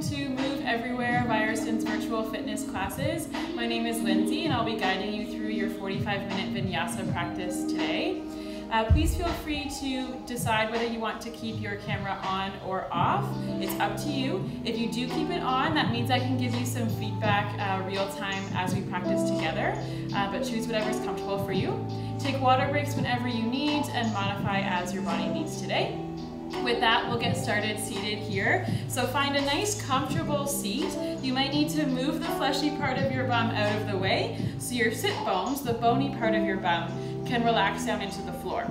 to Move Everywhere Ryerson's virtual fitness classes. My name is Lindsay and I'll be guiding you through your 45 minute vinyasa practice today. Uh, please feel free to decide whether you want to keep your camera on or off. It's up to you. If you do keep it on, that means I can give you some feedback uh, real time as we practice together, uh, but choose whatever's comfortable for you. Take water breaks whenever you need and modify as your body needs today. With that, we'll get started seated here. So find a nice comfortable seat. You might need to move the fleshy part of your bum out of the way so your sit bones, the bony part of your bum, can relax down into the floor.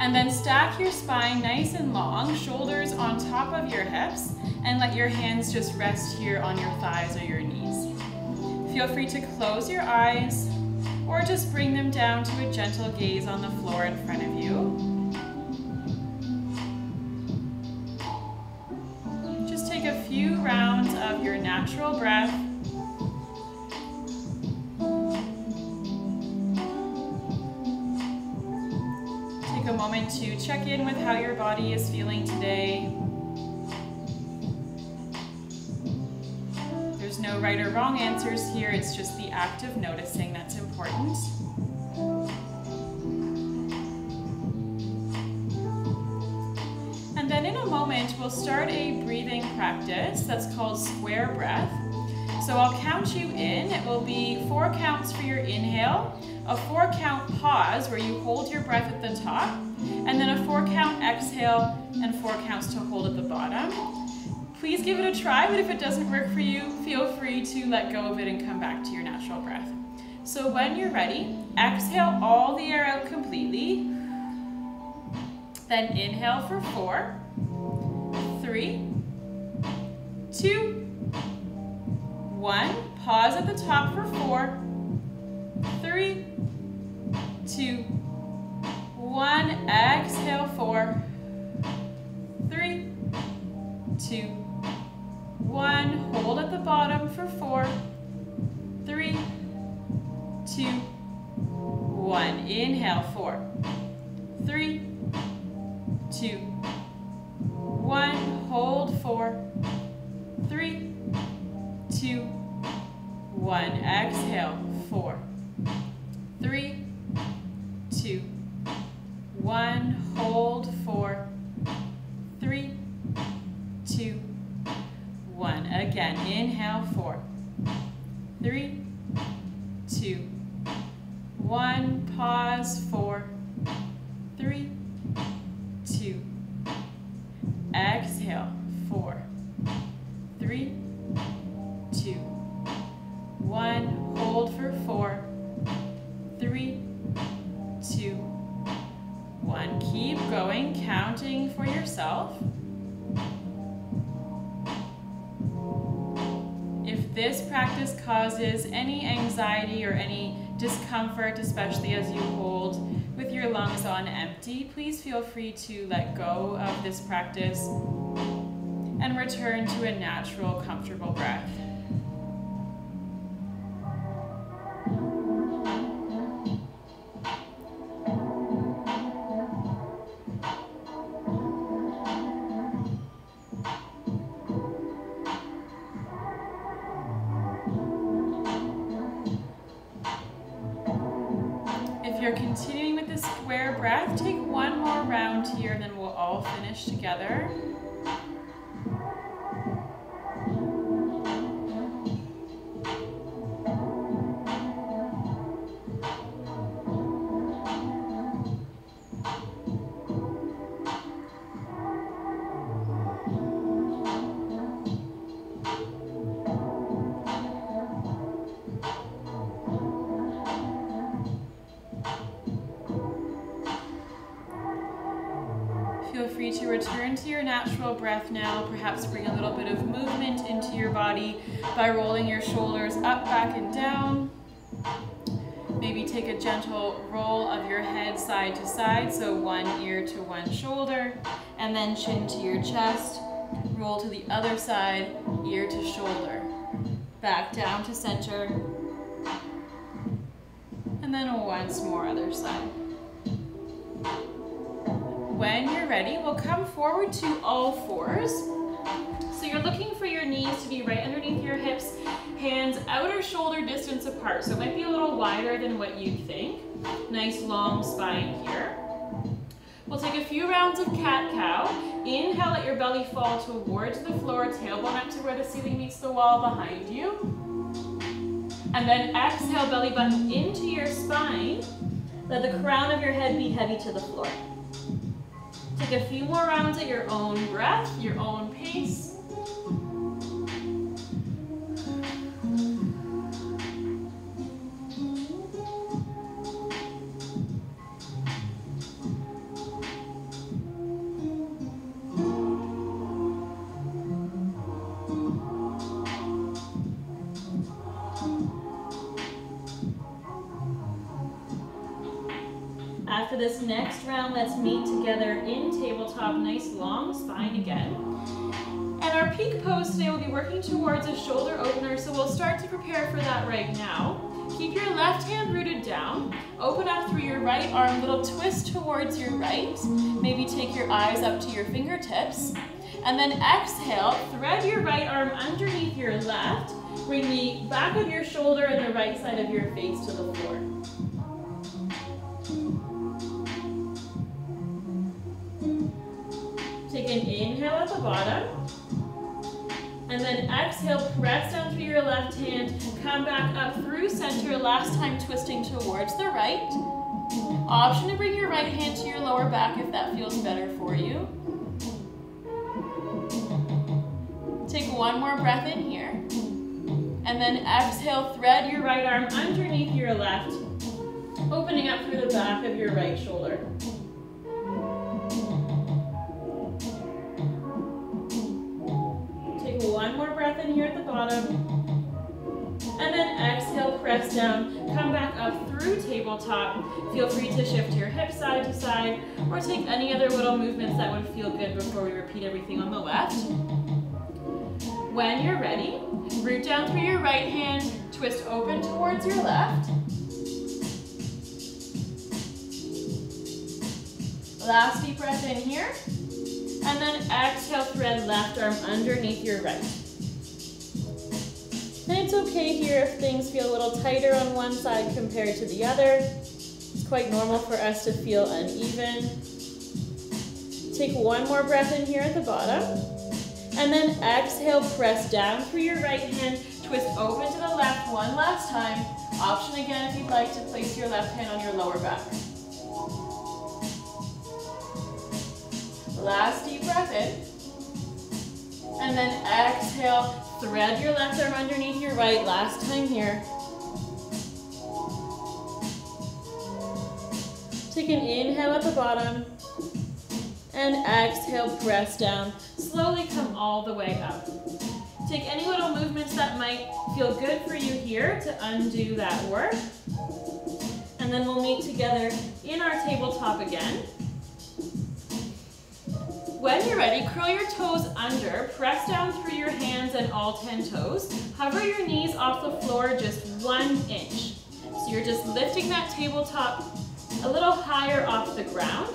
And then stack your spine nice and long, shoulders on top of your hips, and let your hands just rest here on your thighs or your knees. Feel free to close your eyes or just bring them down to a gentle gaze on the floor in front of you. Few rounds of your natural breath Take a moment to check in with how your body is feeling today. There's no right or wrong answers here, it's just the act of noticing that's important. And then in a moment, we'll start a breathing practice that's called square breath. So I'll count you in. It will be four counts for your inhale, a four count pause where you hold your breath at the top, and then a four count exhale and four counts to hold at the bottom. Please give it a try, but if it doesn't work for you, feel free to let go of it and come back to your natural breath. So when you're ready, exhale all the air out completely. Then inhale for four, three, two, one. Pause at the top for four, three, two, one. Exhale, four, three, two, one. Hold at the bottom for four, three, two, one. Inhale, four, three, two, one. Hold four, three, two, one. Exhale, four, three, two, one. Causes any anxiety or any discomfort, especially as you hold with your lungs on empty, please feel free to let go of this practice and return to a natural, comfortable breath. Feel free to return to your natural breath now. Perhaps bring a little bit of movement into your body by rolling your shoulders up, back, and down. Maybe take a gentle roll of your head side to side, so one ear to one shoulder, and then chin to your chest. Roll to the other side, ear to shoulder. Back down to center. And then once more, other side. When you're ready, we'll come forward to all fours. So you're looking for your knees to be right underneath your hips, hands outer shoulder distance apart. So it might be a little wider than what you'd think. Nice long spine here. We'll take a few rounds of cat-cow. Inhale, let your belly fall towards the floor, tailbone up to where the ceiling meets the wall behind you. And then exhale, belly button into your spine. Let the crown of your head be heavy to the floor. Take a few more rounds at your own breath, your own pace. After this next round, let's meet together in tabletop, nice long spine again. And our peak pose today we'll be working towards a shoulder opener, so we'll start to prepare for that right now. Keep your left hand rooted down. Open up through your right arm, little twist towards your right. Maybe take your eyes up to your fingertips. And then exhale, thread your right arm underneath your left. Bring the back of your shoulder and the right side of your face to the floor. An inhale at the bottom. And then exhale, press down through your left hand, come back up through center, last time twisting towards the right. Option to bring your right hand to your lower back if that feels better for you. Take one more breath in here. And then exhale, thread your right arm underneath your left, opening up through the back of your right shoulder. One more breath in here at the bottom. And then exhale, press down, come back up through tabletop. Feel free to shift your hips side to side or take any other little movements that would feel good before we repeat everything on the left. When you're ready, root down through your right hand, twist open towards your left. Last deep breath in here. And then exhale, thread left arm underneath your right. And it's okay here if things feel a little tighter on one side compared to the other. It's quite normal for us to feel uneven. Take one more breath in here at the bottom. And then exhale, press down through your right hand, twist open to the left one last time. Option again if you'd like to place your left hand on your lower back. Last deep breath in. And then exhale, thread your left arm underneath your right. Last time here. Take an inhale at the bottom. And exhale, press down. Slowly come all the way up. Take any little movements that might feel good for you here to undo that work. And then we'll meet together in our tabletop again. When you're ready, curl your toes under, press down through your hands and all 10 toes. Hover your knees off the floor just one inch. So you're just lifting that tabletop a little higher off the ground.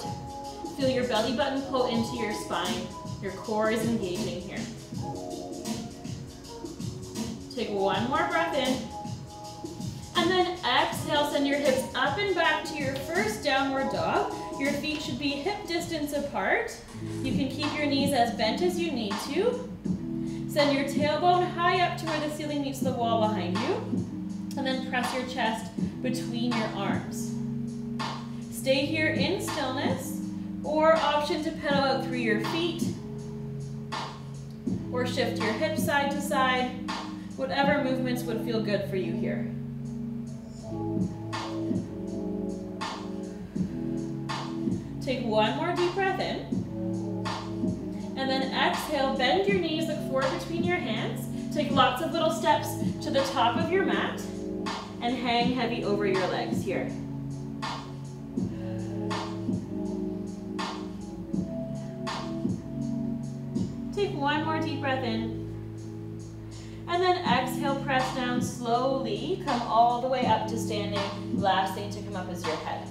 Feel your belly button pull into your spine. Your core is engaging here. Take one more breath in. And then exhale, send your hips up and back to your first downward dog. Your feet should be hip distance apart. You can keep your knees as bent as you need to. Send your tailbone high up to where the ceiling meets the wall behind you. And then press your chest between your arms. Stay here in stillness, or option to pedal out through your feet, or shift your hips side to side, whatever movements would feel good for you here. Take one more deep breath in. And then exhale, bend your knees, look forward between your hands. Take lots of little steps to the top of your mat and hang heavy over your legs here. Take one more deep breath in. And then exhale, press down slowly. Come all the way up to standing. Last thing to come up is your head.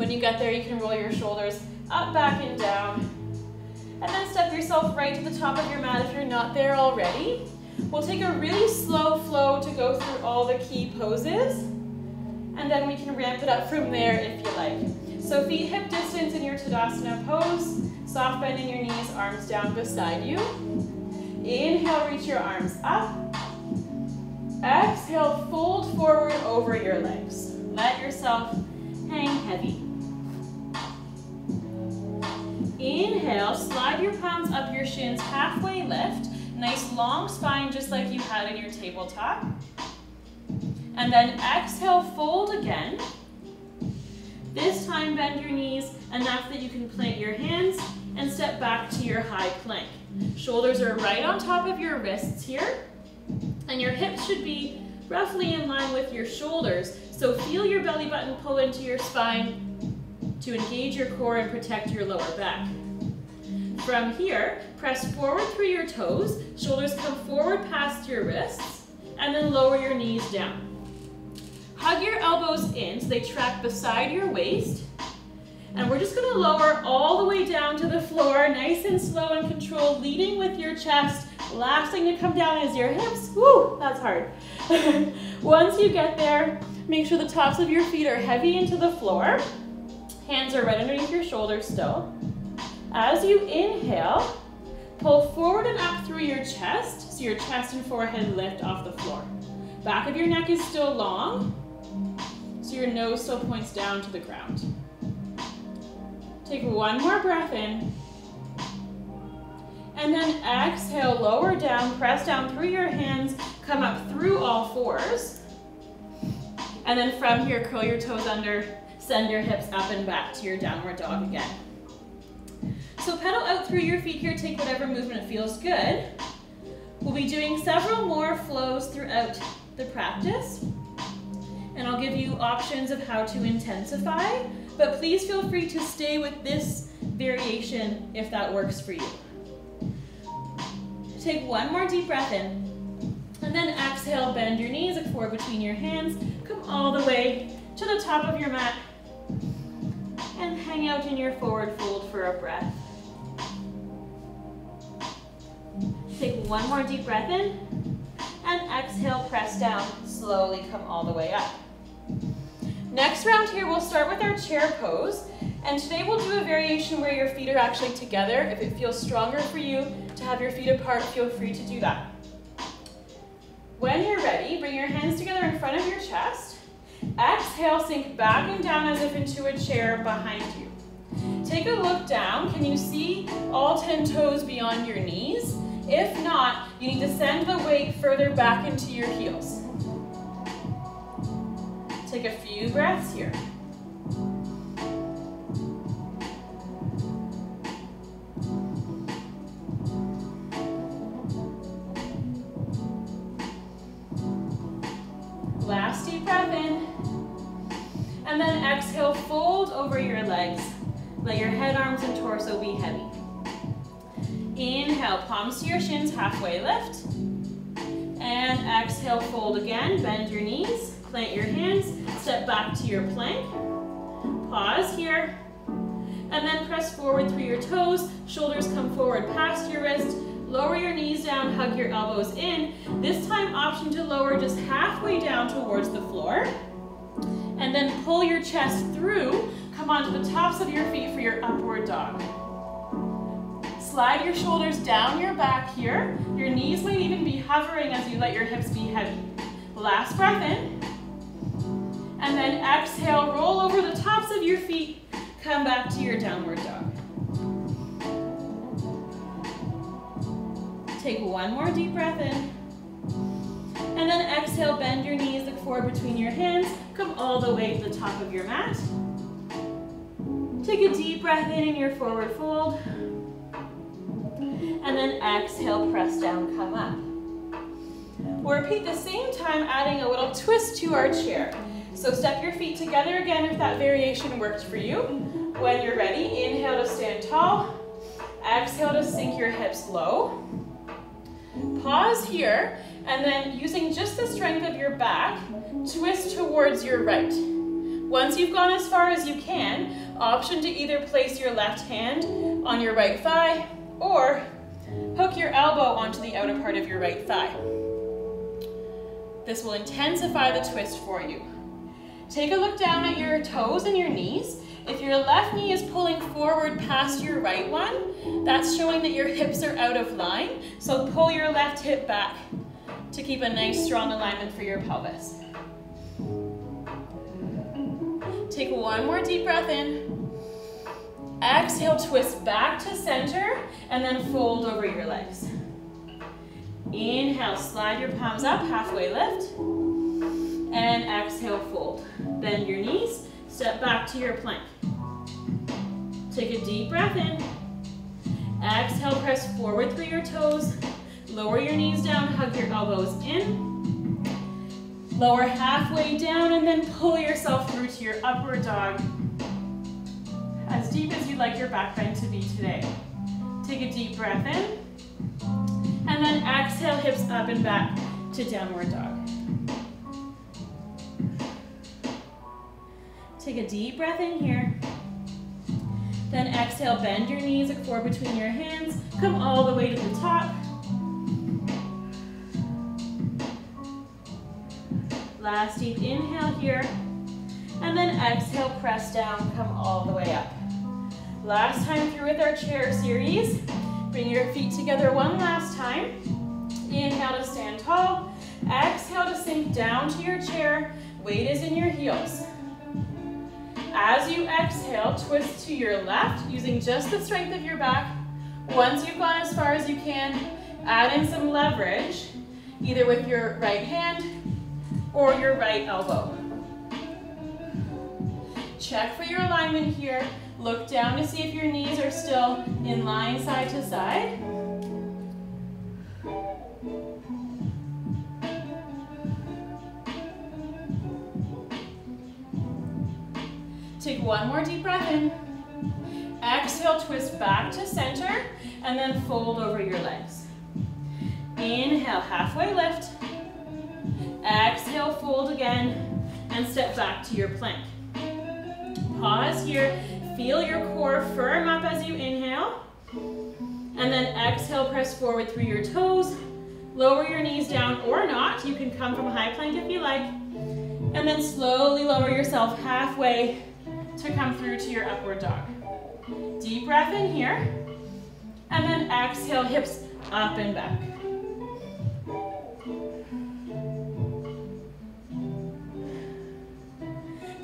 When you get there, you can roll your shoulders up, back, and down. And then step yourself right to the top of your mat if you're not there already. We'll take a really slow flow to go through all the key poses. And then we can ramp it up from there if you like. So feet hip distance in your Tadasana pose. Soft bending your knees, arms down beside you. Inhale, reach your arms up. Exhale, fold forward over your legs. Let yourself hang heavy. Inhale, slide your palms up your shins, halfway lift. Nice long spine just like you had in your tabletop. And then exhale, fold again. This time bend your knees enough that you can plant your hands and step back to your high plank. Shoulders are right on top of your wrists here. And your hips should be roughly in line with your shoulders. So feel your belly button pull into your spine to engage your core and protect your lower back. From here, press forward through your toes, shoulders come forward past your wrists, and then lower your knees down. Hug your elbows in so they track beside your waist. And we're just gonna lower all the way down to the floor, nice and slow and controlled, leading with your chest. Last thing to come down is your hips. Woo, that's hard. Once you get there, make sure the tops of your feet are heavy into the floor. Hands are right underneath your shoulders still. As you inhale, pull forward and up through your chest, so your chest and forehead lift off the floor. Back of your neck is still long, so your nose still points down to the ground. Take one more breath in. And then exhale, lower down, press down through your hands, come up through all fours. And then from here, curl your toes under, send your hips up and back to your downward dog again. So pedal out through your feet here, take whatever movement feels good. We'll be doing several more flows throughout the practice. And I'll give you options of how to intensify, but please feel free to stay with this variation if that works for you. Take one more deep breath in. And then exhale, bend your knees, forward between your hands. Come all the way to the top of your mat. Hang out in your forward fold for a breath. Take one more deep breath in. And exhale, press down. Slowly come all the way up. Next round here, we'll start with our chair pose. And today we'll do a variation where your feet are actually together. If it feels stronger for you to have your feet apart, feel free to do that. When you're ready, bring your hands together in front of your chest. Exhale, sink back and down as if into a chair behind you. Take a look down. Can you see all 10 toes beyond your knees? If not, you need to send the weight further back into your heels. Take a few breaths here. Last deep breath in. And then exhale, fold over your legs. Let your head, arms, and torso be heavy. Inhale, palms to your shins, halfway lift. And exhale, fold again, bend your knees, plant your hands, step back to your plank. Pause here. And then press forward through your toes, shoulders come forward past your wrist, lower your knees down, hug your elbows in. This time option to lower just halfway down towards the floor. And then pull your chest through, come onto the tops of your feet for your upward dog. Slide your shoulders down your back here. Your knees might even be hovering as you let your hips be heavy. Last breath in. And then exhale, roll over the tops of your feet. Come back to your downward dog. Take one more deep breath in. And then exhale, bend your knees, forward between your hands. Come all the way to the top of your mat. Take a deep breath in in your forward fold. And then exhale, press down, come up. We'll repeat the same time, adding a little twist to our chair. So step your feet together again if that variation worked for you. When you're ready, inhale to stand tall. Exhale to sink your hips low. Pause here, and then using just the strength of your back, twist towards your right. Once you've gone as far as you can, option to either place your left hand on your right thigh Or hook your elbow onto the outer part of your right thigh. This will intensify the twist for you. Take a look down at your toes and your knees. If your left knee is pulling forward past your right one, that's showing that your hips are out of line. So pull your left hip back to keep a nice strong alignment for your pelvis. Take one more deep breath in. Exhale, twist back to center, and then fold over your legs. Inhale, slide your palms up, halfway lift. And exhale, fold. Bend your knees, step back to your plank. Take a deep breath in. Exhale, press forward through your toes. Lower your knees down, hug your elbows in. Lower halfway down and then pull yourself through to your upward dog. As deep as you'd like your back bend to be today. Take a deep breath in. And then exhale, hips up and back to downward dog. Take a deep breath in here. Then exhale, bend your knees, look forward between your hands. Come all the way to the top. Last deep inhale here. And then exhale, press down, come all the way up. Last time through with our chair series. Bring your feet together one last time. Inhale to stand tall. Exhale to sink down to your chair. Weight is in your heels. As you exhale, twist to your left using just the strength of your back. Once you've gone as far as you can, add in some leverage, either with your right hand or your right elbow. Check for your alignment here. Look down to see if your knees are still in line side to side. Take one more deep breath in. Exhale, twist back to center, and then fold over your legs. Inhale, halfway lift. Exhale, fold again, and step back to your plank. Pause here, feel your core firm up as you inhale. And then exhale, press forward through your toes. Lower your knees down or not. You can come from a high plank if you like. And then slowly lower yourself halfway to come through to your upward dog. Deep breath in here. And then exhale, hips up and back.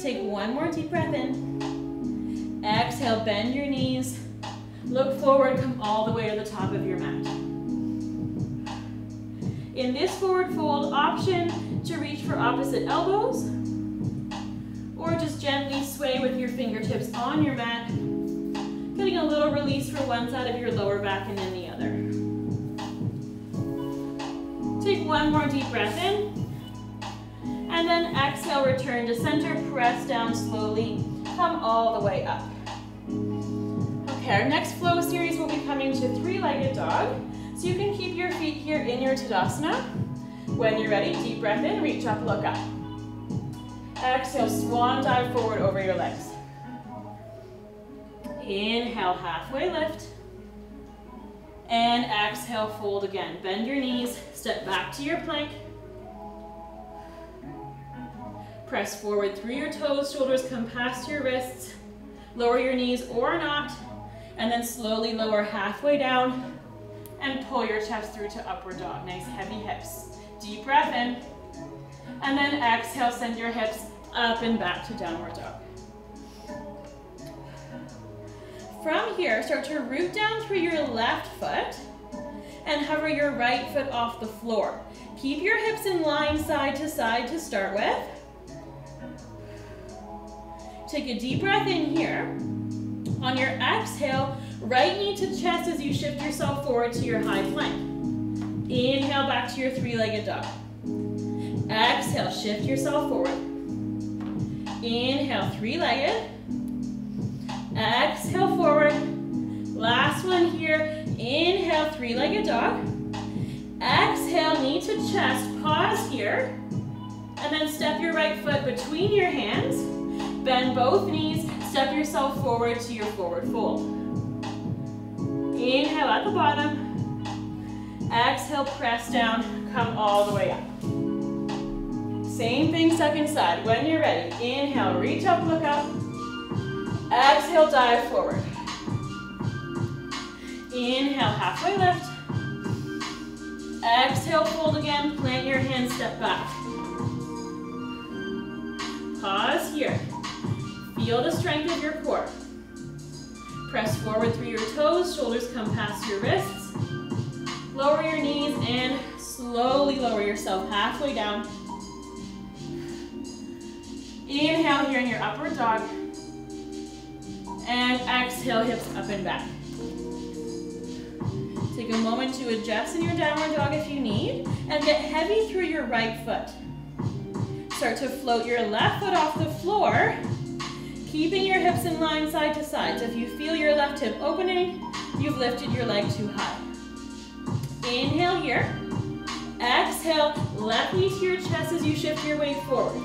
Take one more deep breath in. Exhale, bend your knees. Look forward, come all the way to the top of your mat. In this forward fold, option to reach for opposite elbows, or just gently sway with your fingertips on your mat, getting a little release for one side of your lower back and then the other. Take one more deep breath in. And then exhale, return to center, press down slowly, come all the way up. Okay, our next flow series will be coming to three-legged dog. So you can keep your feet here in your Tadasana. When you're ready, deep breath in, reach up, look up. Exhale, swan dive forward over your legs. Inhale, halfway lift. And exhale, fold again. Bend your knees, step back to your plank. Press forward through your toes, shoulders come past your wrists. Lower your knees or not, and then slowly lower halfway down and pull your chest through to upward dog. Nice heavy hips. Deep breath in, and then exhale, send your hips up and back to downward dog. From here, start to root down through your left foot and hover your right foot off the floor. Keep your hips in line side to side to start with. Take a deep breath in here. On your exhale, right knee to chest as you shift yourself forward to your high plank. Inhale back to your three-legged dog. Exhale, shift yourself forward. Inhale, three-legged. Exhale, forward. Last one here. Inhale, three-legged dog. Exhale, knee to chest. Pause here. And then step your right foot between your hands. Bend both knees, step yourself forward to your forward fold. Inhale at the bottom. Exhale, press down, come all the way up. Same thing, second side. When you're ready, inhale, reach up, look up. Exhale, dive forward. Inhale, halfway lift. Exhale, fold again, plant your hands, step back. Pause here. Feel the strength of your core. Press forward through your toes, shoulders come past your wrists. Lower your knees and slowly lower yourself halfway down. Inhale here in your upward dog. And exhale, hips up and back. Take a moment to adjust in your downward dog if you need, and get heavy through your right foot. Start to float your left foot off the floor, keeping your hips in line side to side. So if you feel your left hip opening, you've lifted your leg too high. Inhale here. Exhale, left knee to your chest as you shift your weight forward.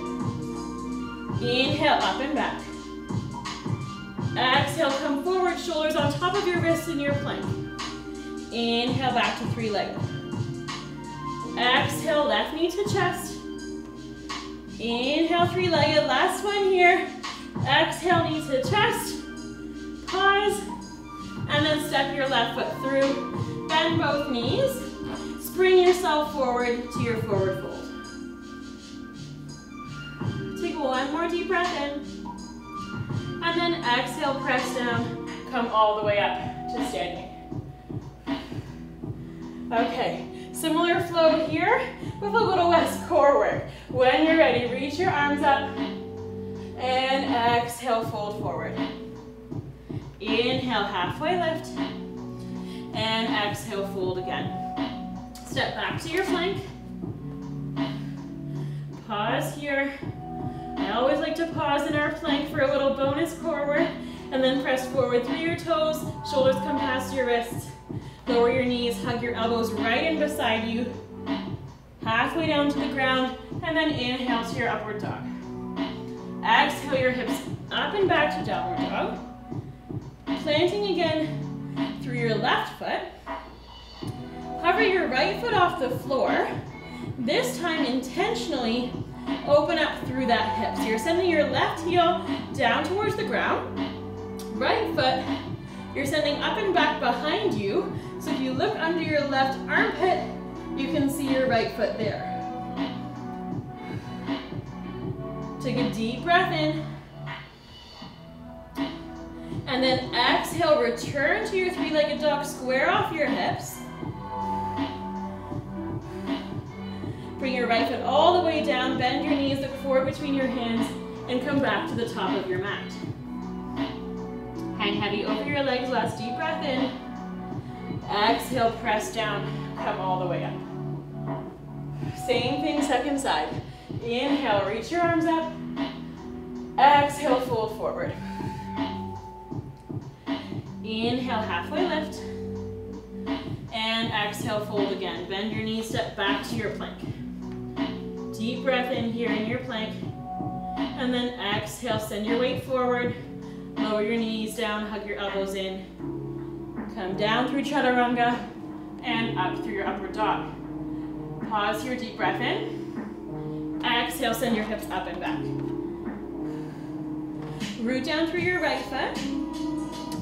Inhale, up and back. Exhale, come forward, shoulders on top of your wrists in your plank. Inhale, back to three-legged. Exhale, left knee to chest. Inhale, three-legged. Last one here. Exhale, knee to chest. Pause. And then step your left foot through. Bend both knees. Spring yourself forward to your forward fold. Take one more deep breath in. And then exhale, press down. Come all the way up to standing. Okay, similar flow here with a little less core work. When you're ready, reach your arms up and exhale, fold forward. Inhale, halfway lift, and exhale, fold again. Step back to your plank. Pause here. I always like to pause in our plank for a little bonus core work, and then press forward through your toes, shoulders come past your wrists. Lower your knees, hug your elbows right in beside you. Halfway down to the ground, and then inhale to your upward dog. Exhale your hips up and back to downward dog. Planting again through your left foot. Hover your right foot off the floor. This time intentionally open up through that hip. So you're sending your left heel down towards the ground. Right foot, you're sending up and back behind you so if you look under your left armpit, you can see your right foot there. Take a deep breath in. And then exhale, return to your three-legged dog, square off your hips. Bring your right foot all the way down, bend your knees, look forward between your hands, and come back to the top of your mat. Hang heavy over your legs, last deep breath in. Exhale, press down, come all the way up. Same thing, second side. Inhale, reach your arms up. Exhale, fold forward. Inhale, halfway lift. And exhale, fold again. Bend your knees, step back to your plank. Deep breath in here in your plank. And then exhale, send your weight forward. Lower your knees down, hug your elbows in. Come down through chaturanga and up through your upward dog. Pause your deep breath in. Exhale, send your hips up and back. Root down through your right foot.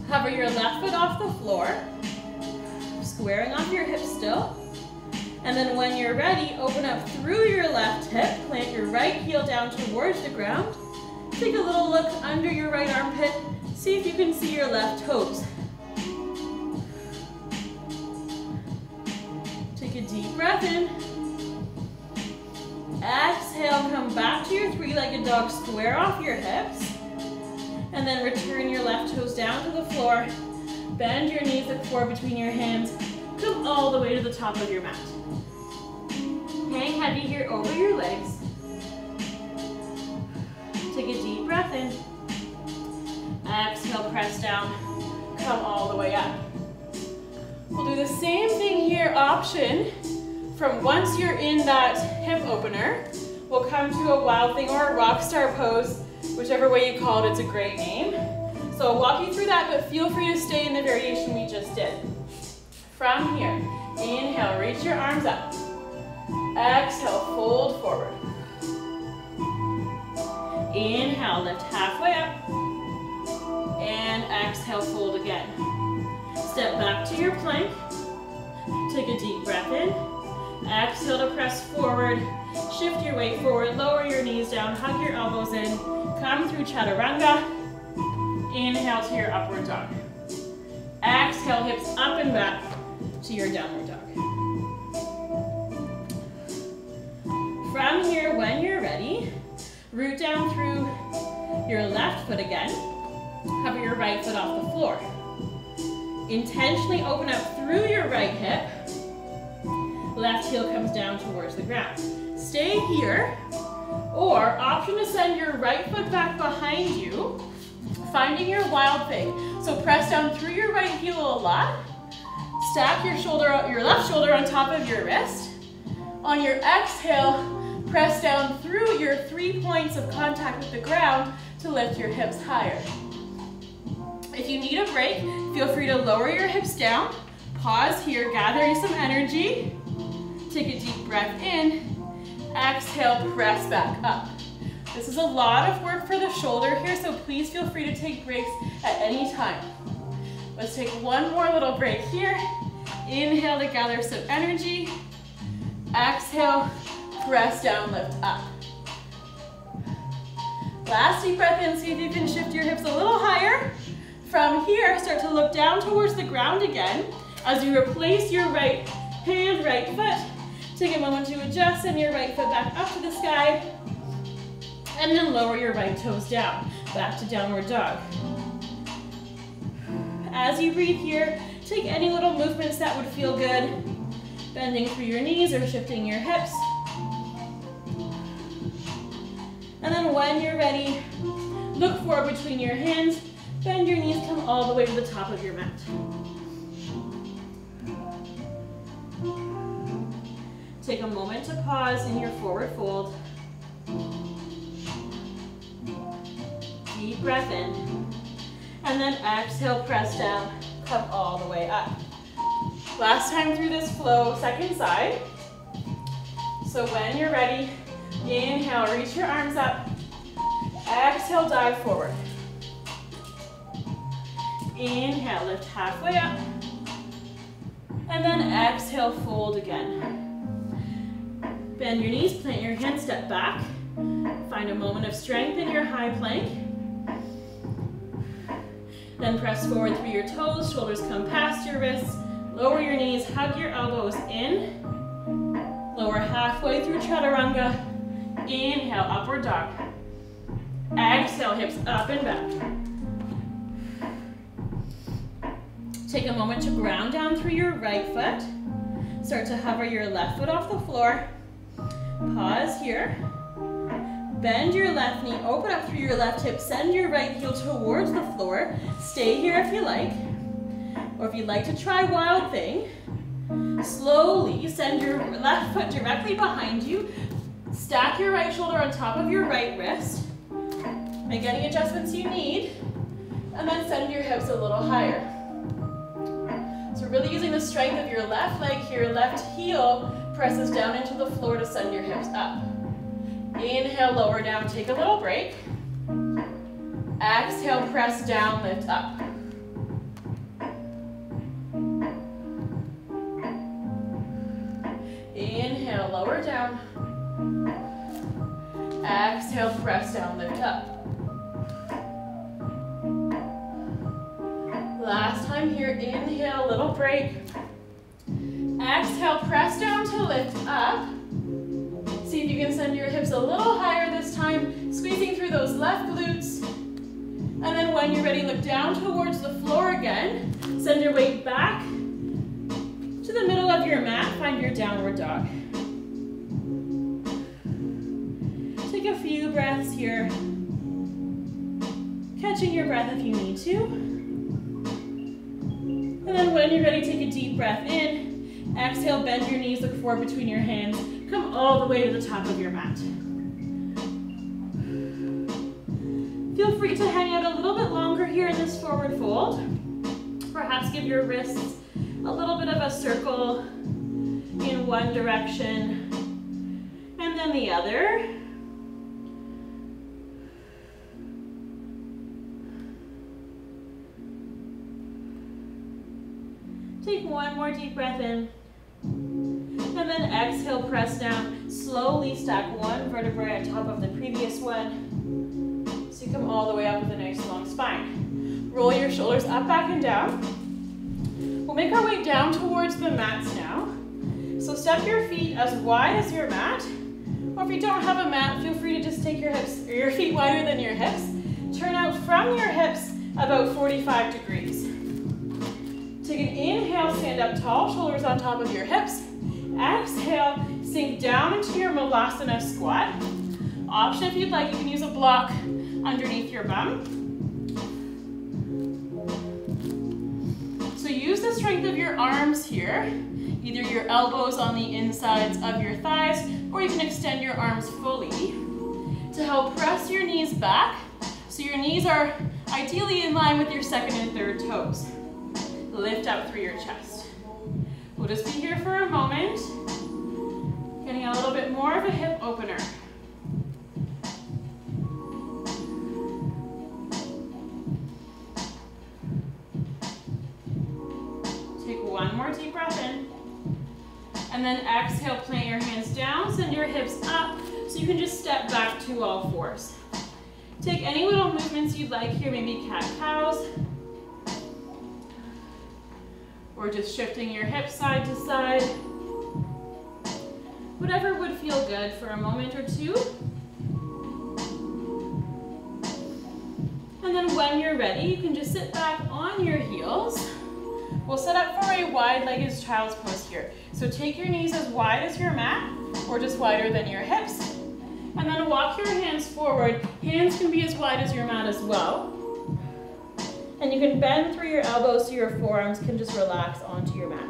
Hover your left foot off the floor. Squaring off your hips still. And then when you're ready, open up through your left hip. Plant your right heel down towards the ground. Take a little look under your right armpit. See if you can see your left toes. Take a deep breath in. Exhale, come back to your three-legged dog. Square off your hips. And then return your left toes down to the floor. Bend your knees, look forward between your hands. Come all the way to the top of your mat. Hang heavy here over your legs. Take a deep breath in. Exhale, press down. Come all the way up. We'll do the same thing here, option. From once you're in that hip opener, we'll come to a wild thing or a rock star pose, whichever way you call it, it's a great name. So I'll walk you through that, but feel free to stay in the variation we just did. From here, inhale, reach your arms up. Exhale, fold forward. Inhale, lift halfway up. And exhale, fold again. Step back to your plank. Take a deep breath in. Exhale to press forward. Shift your weight forward, lower your knees down, hug your elbows in. Come through chaturanga. Inhale to your upward dog. Exhale, hips up and back to your downward dog. From here, when you're ready, root down through your left foot again. Hover your right foot off the floor. Intentionally open up through your right hip. Left heel comes down towards the ground. Stay here, or option to send your right foot back behind you, finding your wild thing. So press down through your right heel a lot. Stack your shoulder, your left shoulder on top of your wrist. On your exhale, Press down through your three points of contact with the ground to lift your hips higher. If you need a break, feel free to lower your hips down. Pause here, gathering some energy. Take a deep breath in. Exhale, press back up. This is a lot of work for the shoulder here, so please feel free to take breaks at any time. Let's take one more little break here. Inhale to gather some energy. Exhale, press down, lift up. Last deep breath in, see if you can shift your hips a little higher. From here, start to look down towards the ground again as you replace your right hand, right foot. Take a moment to adjust, send your right foot back up to the sky, and then lower your right toes down, back to downward dog. As you breathe here, take any little movements that would feel good, bending through your knees or shifting your hips. And then when you're ready, look forward between your hands, bend your knees, come all the way to the top of your mat. Take a moment to pause in your forward fold. Deep breath in. And then exhale, press down, come all the way up. Last time through this flow, second side. So when you're ready, Inhale, reach your arms up. Exhale, dive forward. Inhale, lift halfway up. And then exhale, fold again. Bend your knees, plant your hands, step back. Find a moment of strength in your high plank. Then press forward through your toes, shoulders come past your wrists. Lower your knees, hug your elbows in. Lower halfway through chaturanga. Inhale, upward dog. Exhale, hips up and back. Take a moment to ground down through your right foot. Start to hover your left foot off the floor. Pause here. Bend your left knee, open up through your left hip, send your right heel towards the floor. Stay here if you like. Or if you'd like to try Wild Thing, slowly send your left foot directly behind you, Stack your right shoulder on top of your right wrist. Make any adjustments you need. And then send your hips a little higher. So really using the strength of your left leg here, left heel presses down into the floor to send your hips up. Inhale, lower down, take a little break. Exhale, press down, lift up. Inhale, lower down. Exhale, press down, lift up. Last time here, inhale, little break. Exhale, press down to lift up. See if you can send your hips a little higher this time, squeezing through those left glutes. And then when you're ready, look down towards the floor again. Send your weight back to the middle of your mat, find your downward dog. Take a few breaths here. Catching your breath if you need to. And then when you're ready, take a deep breath in. Exhale, bend your knees, look forward between your hands. Come all the way to the top of your mat. Feel free to hang out a little bit longer here in this forward fold. Perhaps give your wrists a little bit of a circle in one direction and then the other. Take one more deep breath in. And then exhale, press down. Slowly stack one vertebrae on top of the previous one. So you come all the way up with a nice long spine. Roll your shoulders up, back, and down. We'll make our way down towards the mats now. So step your feet as wide as your mat. Or if you don't have a mat, feel free to just take your hips, or your feet wider than your hips. Turn out from your hips about 45 degrees. Take an inhale, stand up tall, shoulders on top of your hips. Exhale, sink down into your Malasana squat. Option if you'd like, you can use a block underneath your bum. So use the strength of your arms here, either your elbows on the insides of your thighs, or you can extend your arms fully to help press your knees back so your knees are ideally in line with your second and third toes. Lift up through your chest. We'll just be here for a moment, getting a little bit more of a hip opener. Take one more deep breath in. And then exhale, plant your hands down, send your hips up, so you can just step back to all fours. Take any little movements you'd like here, maybe cat-cows, or just shifting your hips side to side. Whatever would feel good for a moment or two. And then when you're ready, you can just sit back on your heels. We'll set up for a wide-legged child's pose here. So take your knees as wide as your mat, or just wider than your hips. And then walk your hands forward. Hands can be as wide as your mat as well. And you can bend through your elbows so your forearms can just relax onto your mat.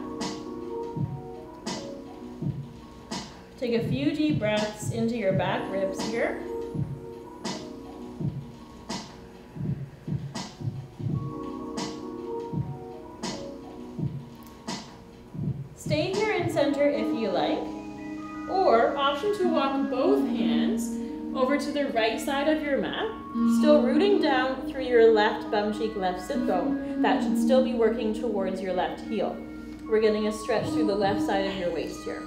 Take a few deep breaths into your back ribs here. Stay here in center if you like, or option to walk both hands over to the right side of your mat, mm. still rooting down through your left bum cheek, left sit bone. That should still be working towards your left heel. We're getting a stretch through the left side of your waist here.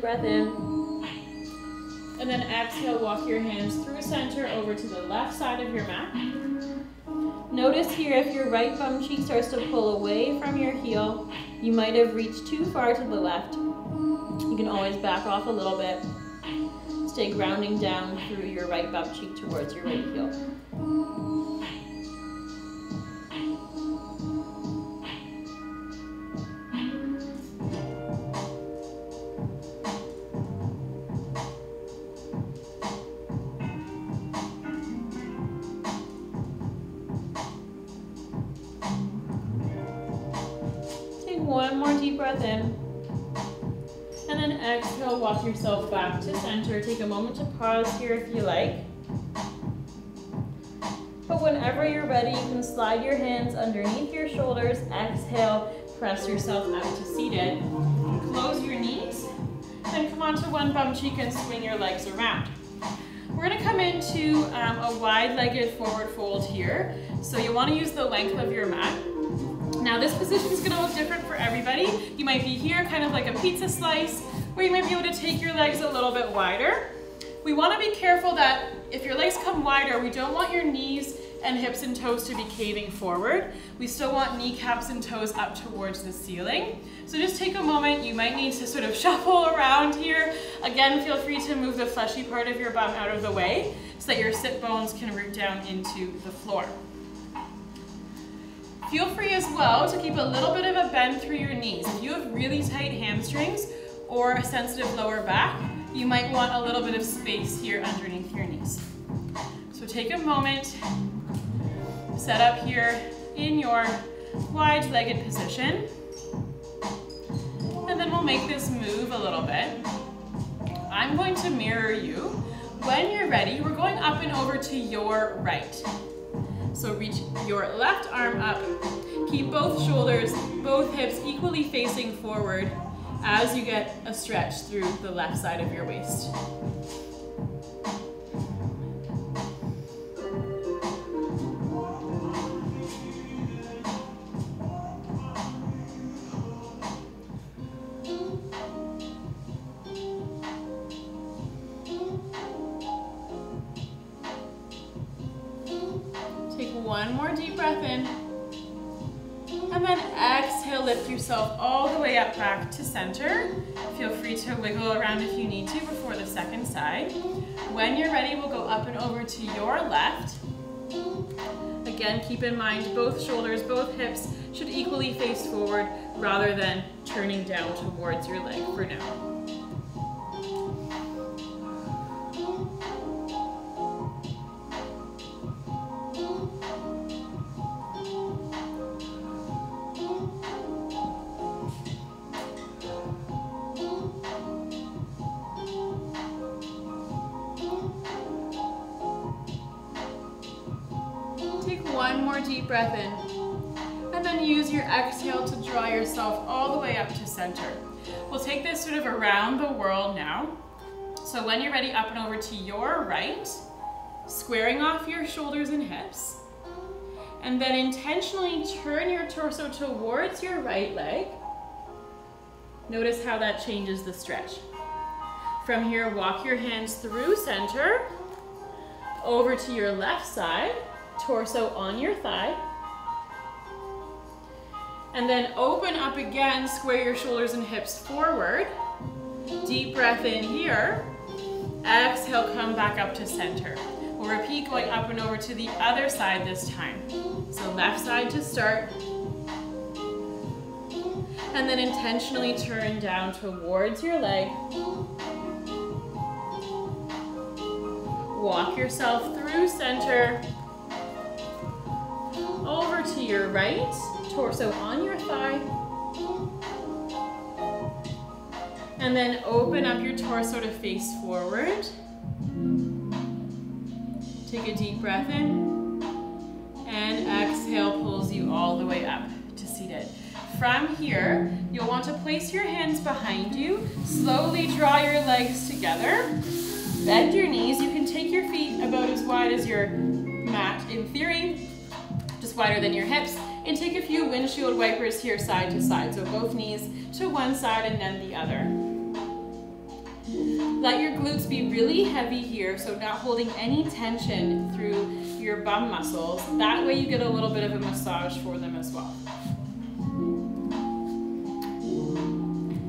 Breath in. And then exhale, walk your hands through center over to the left side of your mat. Notice here if your right bum cheek starts to pull away from your heel, you might have reached too far to the left. You can always back off a little bit. Stay grounding down through your right bum cheek towards your right heel. Yourself back to center. Take a moment to pause here if you like. But whenever you're ready, you can slide your hands underneath your shoulders. Exhale, press yourself up to seated. Close your knees. Then come onto one bum cheek and swing your legs around. We're gonna come into um, a wide-legged forward fold here. So you wanna use the length of your mat. Now this position is gonna look different for everybody. You might be here kind of like a pizza slice, you might be able to take your legs a little bit wider. We wanna be careful that if your legs come wider, we don't want your knees and hips and toes to be caving forward. We still want kneecaps and toes up towards the ceiling. So just take a moment, you might need to sort of shuffle around here. Again, feel free to move the fleshy part of your bum out of the way so that your sit bones can root down into the floor. Feel free as well to keep a little bit of a bend through your knees. If you have really tight hamstrings or a sensitive lower back, you might want a little bit of space here underneath your knees. So take a moment, set up here in your wide-legged position. And then we'll make this move a little bit. I'm going to mirror you. When you're ready, we're going up and over to your right. So reach your left arm up. Keep both shoulders, both hips equally facing forward as you get a stretch through the left side of your waist. Center. Feel free to wiggle around if you need to before the second side. When you're ready, we'll go up and over to your left. Again, keep in mind both shoulders, both hips should equally face forward rather than turning down towards your leg for now. Breath in. And then use your exhale to draw yourself all the way up to center. We'll take this sort of around the world now. So when you're ready, up and over to your right, squaring off your shoulders and hips. And then intentionally turn your torso towards your right leg. Notice how that changes the stretch. From here, walk your hands through center, over to your left side, torso on your thigh. And then open up again, square your shoulders and hips forward. Deep breath in here. Exhale, come back up to center. We'll repeat going up and over to the other side this time. So left side to start. And then intentionally turn down towards your leg. Walk yourself through center over to your right, torso on your thigh. And then open up your torso to face forward. Take a deep breath in. And exhale pulls you all the way up to seated. From here, you'll want to place your hands behind you. Slowly draw your legs together. Bend your knees. You can take your feet about as wide as your mat in theory wider than your hips, and take a few windshield wipers here side to side. So both knees to one side and then the other. Let your glutes be really heavy here, so not holding any tension through your bum muscles. That way you get a little bit of a massage for them as well.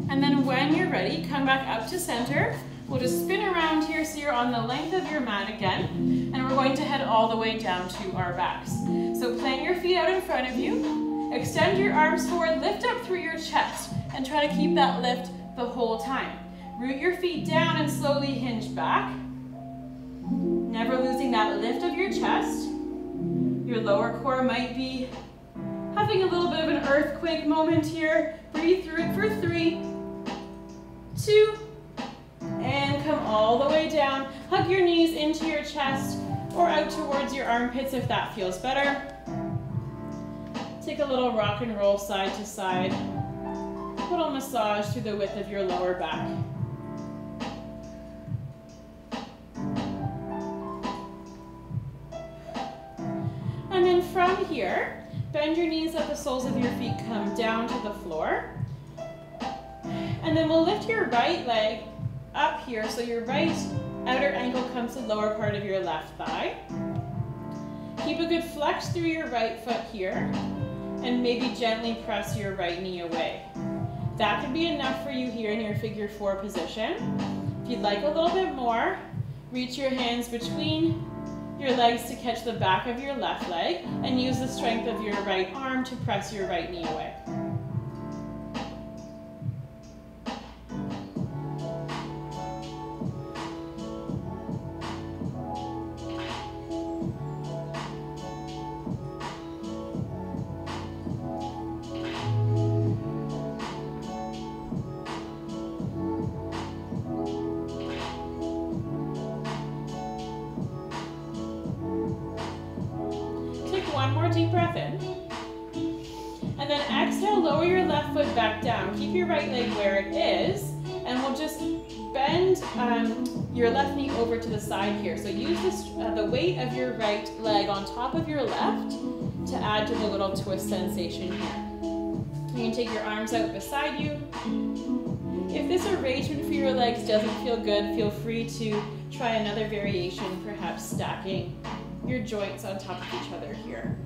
And then when you're ready, come back up to center. We'll just spin around here so you're on the length of your mat again. And we're going to head all the way down to our backs. So plant your feet out in front of you. Extend your arms forward, lift up through your chest, and try to keep that lift the whole time. Root your feet down and slowly hinge back. Never losing that lift of your chest. Your lower core might be having a little bit of an earthquake moment here. Breathe through it for three, two, and come all the way down. Hug your knees into your chest or out towards your armpits if that feels better. Take a little rock and roll side to side. Little massage through the width of your lower back. And then from here, bend your knees, let the soles of your feet come down to the floor. And then we'll lift your right leg up here. So your right outer ankle comes to the lower part of your left thigh. Keep a good flex through your right foot here and maybe gently press your right knee away. That could be enough for you here in your figure four position. If you'd like a little bit more, reach your hands between your legs to catch the back of your left leg and use the strength of your right arm to press your right knee away. Little twist sensation here. You can take your arms out beside you. If this arrangement for your legs doesn't feel good, feel free to try another variation, perhaps stacking your joints on top of each other here.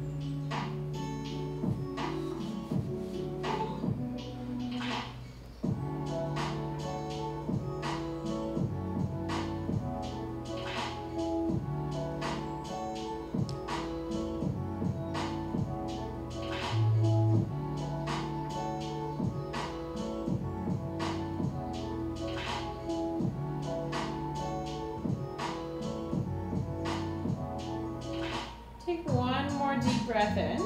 Breath in.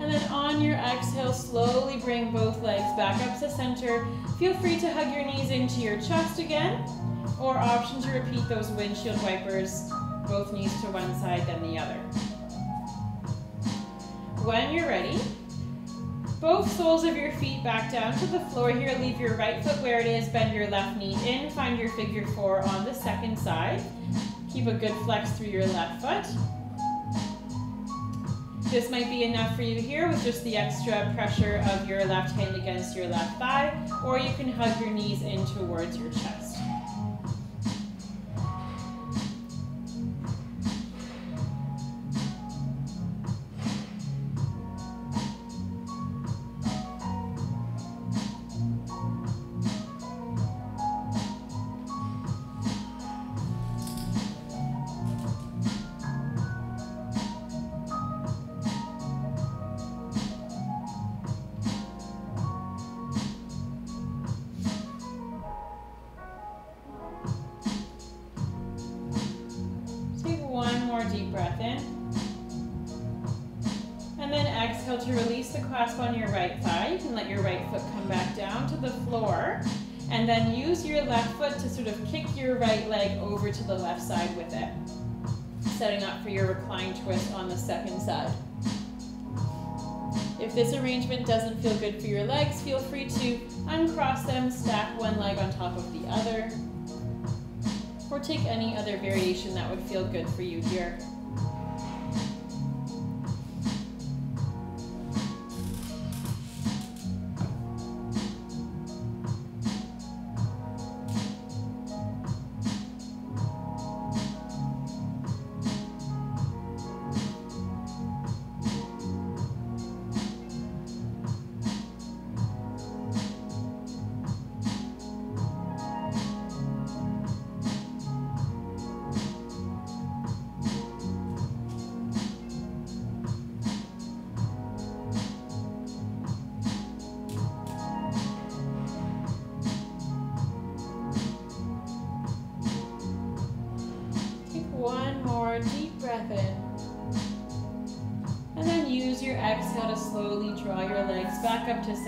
And then on your exhale, slowly bring both legs back up to center. Feel free to hug your knees into your chest again, or option to repeat those windshield wipers, both knees to one side, then the other. When you're ready, both soles of your feet back down to the floor here. Leave your right foot where it is, bend your left knee in, find your figure four on the second side. Keep a good flex through your left foot. This might be enough for you here with just the extra pressure of your left hand against your left thigh, or you can hug your knees in towards your chest. To the floor and then use your left foot to sort of kick your right leg over to the left side with it. Setting up for your recline twist on the second side. If this arrangement doesn't feel good for your legs, feel free to uncross them, stack one leg on top of the other, or take any other variation that would feel good for you here.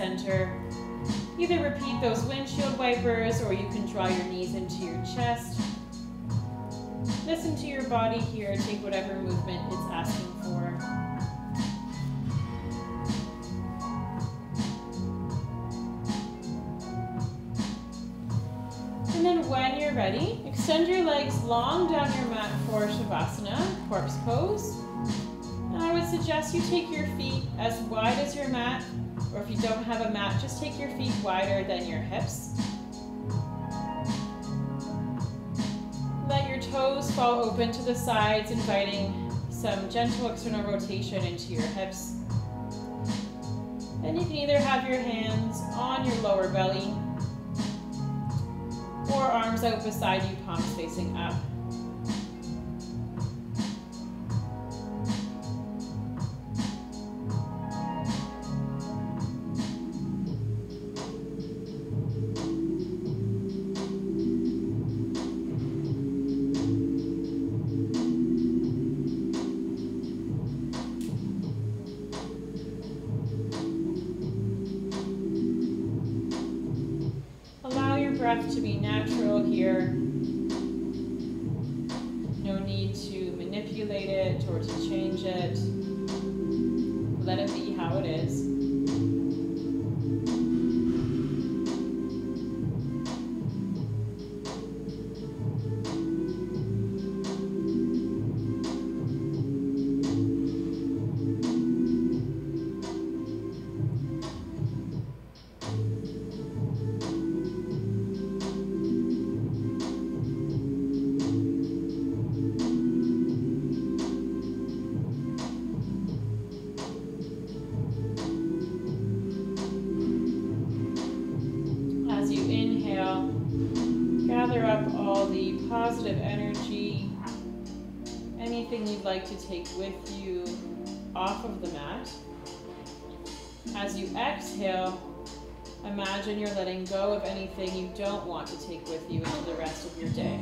Center. Either repeat those windshield wipers or you can draw your knees into your chest. Listen to your body here, take whatever movement it's asking for. And then when you're ready, extend your legs long down your mat for Shavasana, corpse pose. And suggest you take your feet as wide as your mat or if you don't have a mat, just take your feet wider than your hips. Let your toes fall open to the sides, inviting some gentle external rotation into your hips. Then you can either have your hands on your lower belly or arms out beside you, palms facing up. It it is. Take with you off of the mat. As you exhale, imagine you're letting go of anything you don't want to take with you into the rest of your day.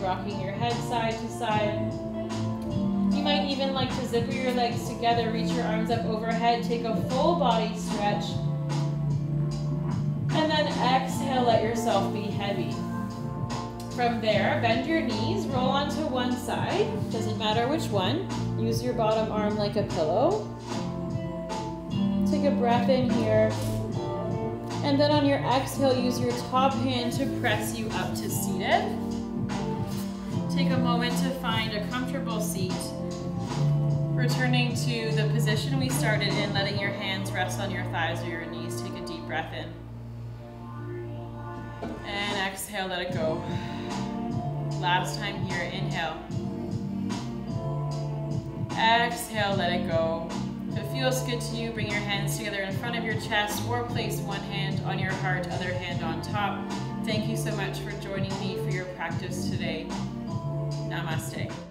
Rocking your head side to side. You might even like to zipper your legs together, reach your arms up overhead, take a full body stretch. And then exhale, let yourself be heavy. From there, bend your knees, roll onto one side, doesn't matter which one. Use your bottom arm like a pillow. Take a breath in here. And then on your exhale, use your top hand to press you up to seated. Take a moment to find a comfortable seat. Returning to the position we started in, letting your hands rest on your thighs or your knees. Take a deep breath in. And exhale, let it go. Last time here, inhale. Exhale, let it go. If it feels good to you, bring your hands together in front of your chest or place one hand on your heart, other hand on top. Thank you so much for joining me for your practice today. Namaste.